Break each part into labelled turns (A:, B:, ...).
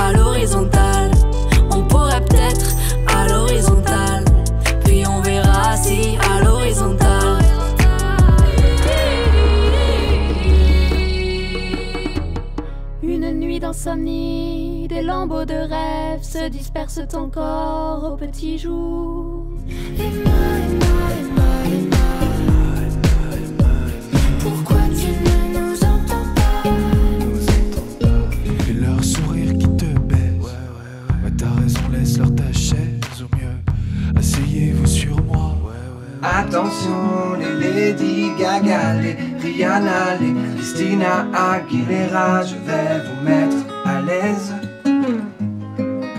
A: à l'horizontale. On pourrait peut-être à l'horizontale. Puis on verra si
B: à l'horizontale. Une nuit d'insomnie, des lambeaux de rêve se dispersent encore au petit jour.
C: Attention, les Lady Gaga, les Rihanna, les Christina Aguilera, je vais vous mettre à l'aise.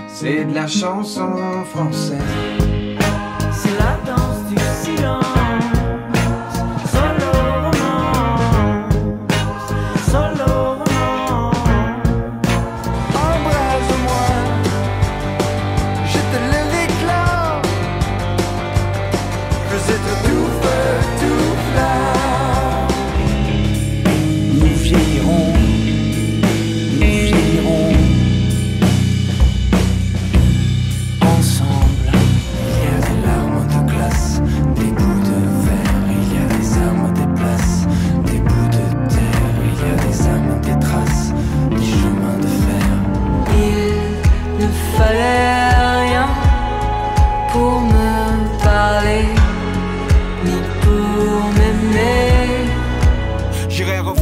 C: C'est de la chanson française.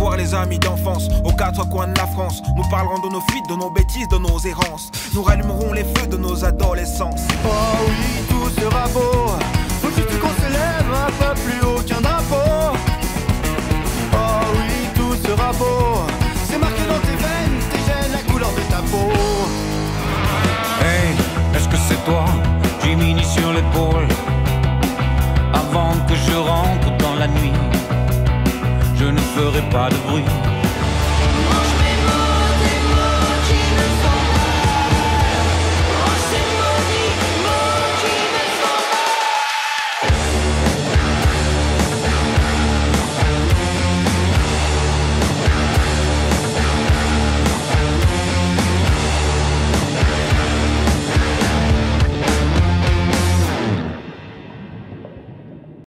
D: Revoir les amis d'enfance aux quatre coins de la France. Nous parlerons de nos fuites, de nos bêtises, de nos errances. Nous rallumerons les feux de nos adolescences.
C: Oh oui, tout sera beau. Faut juste qu'on se lève un peu plus haut qu'un drapeau. Oh oui, tout sera beau. C'est marqué dans tes veines, tes gènes, la couleur de ta peau.
E: Hey, est-ce que c'est toi? J'ai mini sur l'épaule. Avant que je rentre dans la nuit, ne ferai pas de bruit.